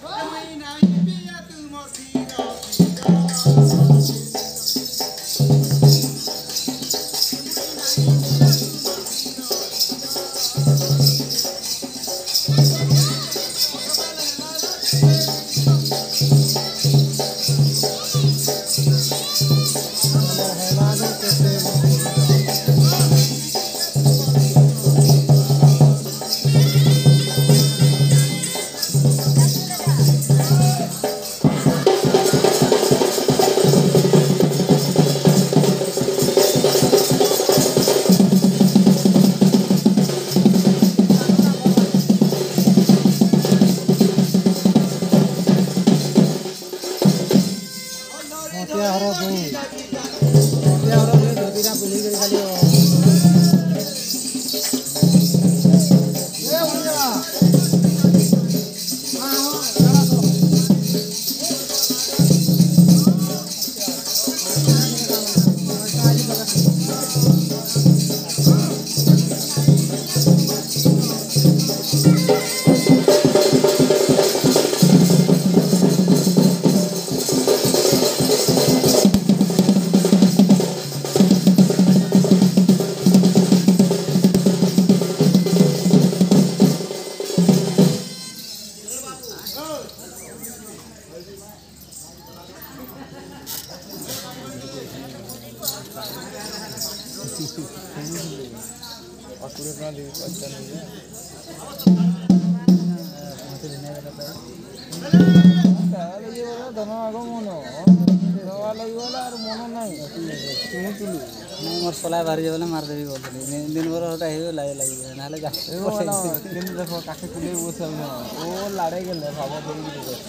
Não, não, não. কুড়ি টাকা দিবি পয়সা নিয়ে ধন আগমন ମୋର ସଲା ବାହାରି ଗଲେ ମାରିଦେବି କହୁଥିଲି ଦିନ ଭର ଗୋଟେ ହେଇଗଲେ ଲାଗି ଲାଗିବ ନହେଲେ କିନ୍ତୁ ଦେଖ କାଖେ କୁଲେଇ ବସେଇ ଓ ଲାଡ଼େଇ ଗଲେ ଭାବ ଦେଇକି ଦେଖ